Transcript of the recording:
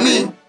like me.